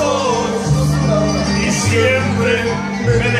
brazos y siempre me